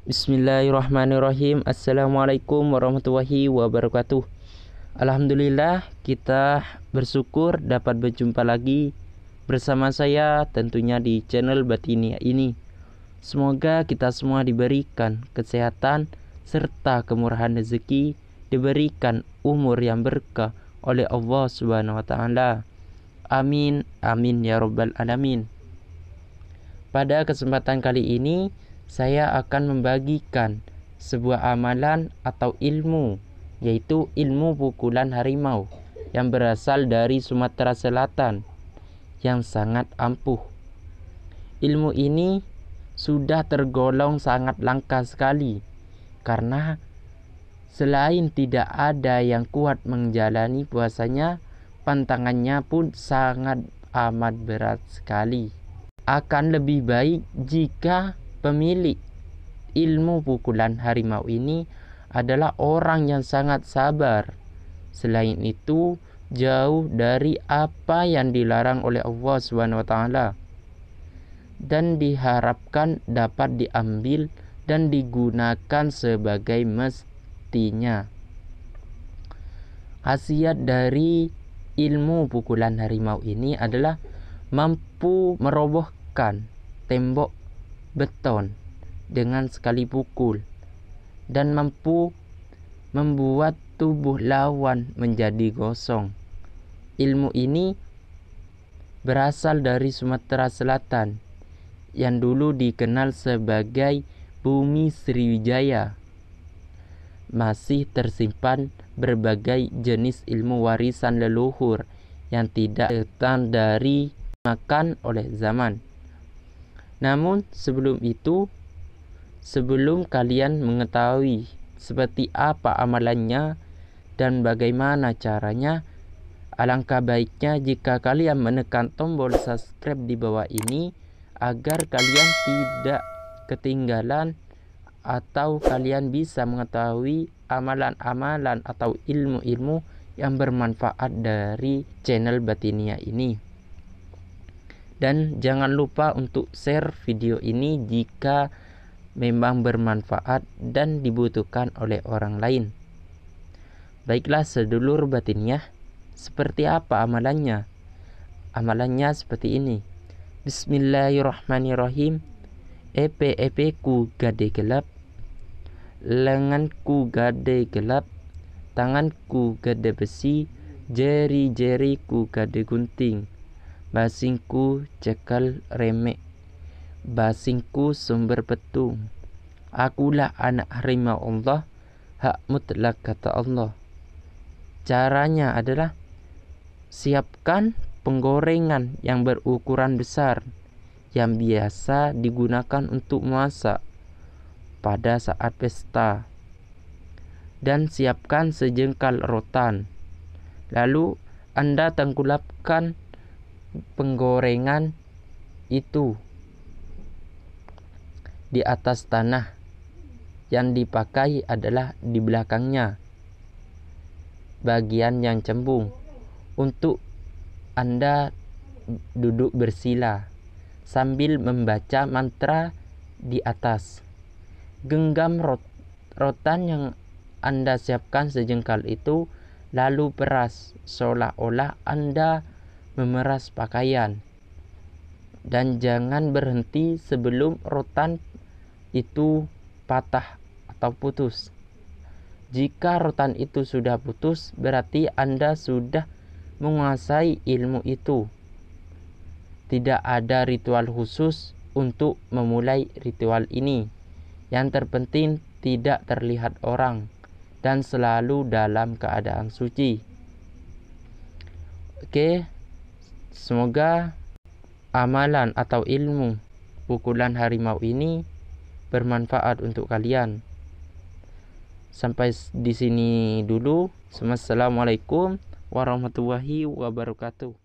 Bismillahirrahmanirrahim Assalamualaikum warahmatullahi wabarakatuh Alhamdulillah kita bersyukur dapat berjumpa lagi bersama saya tentunya di channel Batinia ini Semoga kita semua diberikan kesehatan serta kemurahan rezeki diberikan umur yang berkah oleh Allah Subhanahu wa taala. Amin amin ya rabbal alamin. Pada kesempatan kali ini, saya akan membagikan sebuah amalan atau ilmu, yaitu ilmu pukulan harimau yang berasal dari Sumatera Selatan yang sangat ampuh. Ilmu ini sudah tergolong sangat langka sekali karena selain tidak ada yang kuat menjalani puasanya, pantangannya pun sangat amat berat sekali akan lebih baik jika pemilik ilmu pukulan harimau ini adalah orang yang sangat sabar. Selain itu, jauh dari apa yang dilarang oleh Allah Subhanahu dan diharapkan dapat diambil dan digunakan sebagai mestinya. Khasiat dari ilmu pukulan harimau ini adalah mampu merobohkan tembok beton dengan sekali pukul dan mampu membuat tubuh lawan menjadi gosong. Ilmu ini berasal dari Sumatera Selatan yang dulu dikenal sebagai Bumi Sriwijaya. Masih tersimpan berbagai jenis ilmu warisan leluhur yang tidak datang dari makan oleh zaman. Namun sebelum itu, sebelum kalian mengetahui seperti apa amalannya dan bagaimana caranya, alangkah baiknya jika kalian menekan tombol subscribe di bawah ini agar kalian tidak ketinggalan atau kalian bisa mengetahui amalan-amalan atau ilmu-ilmu yang bermanfaat dari channel Batinia ini. Dan jangan lupa untuk share video ini jika memang bermanfaat dan dibutuhkan oleh orang lain. Baiklah sedulur batinnya, seperti apa amalannya? Amalannya seperti ini. Bismillahirrahmanirrahim. Epe epe ku gade gelap. Lenganku gade gelap. Tanganku gade besi. Jeri-jeriku gade gunting Basingku cekal remek. Basingku sumber petung Akulah anak harimau Allah Hak mutlak kata Allah. Caranya adalah Siapkan penggorengan yang berukuran besar Yang biasa digunakan untuk masak Pada saat pesta. Dan siapkan sejengkal rotan. Lalu anda tengkulapkan penggorengan itu di atas tanah. Yang dipakai adalah di belakangnya. Bagian yang cembung. Untuk Anda duduk bersila sambil membaca mantra di atas. Genggam rot rotan yang Anda siapkan sejengkal itu lalu peras seolah-olah Anda memeras pakaian. Dan jangan berhenti sebelum rotan itu patah atau putus. Jika rotan itu sudah putus, berarti Anda sudah menguasai ilmu itu. Tidak ada ritual khusus untuk memulai ritual ini. Yang terpenting tidak terlihat orang dan selalu dalam keadaan suci. Oke, Semoga amalan atau ilmu pukulan harimau ini bermanfaat untuk kalian. Sampai di sini dulu. Assalamualaikum warahmatullahi wabarakatuh.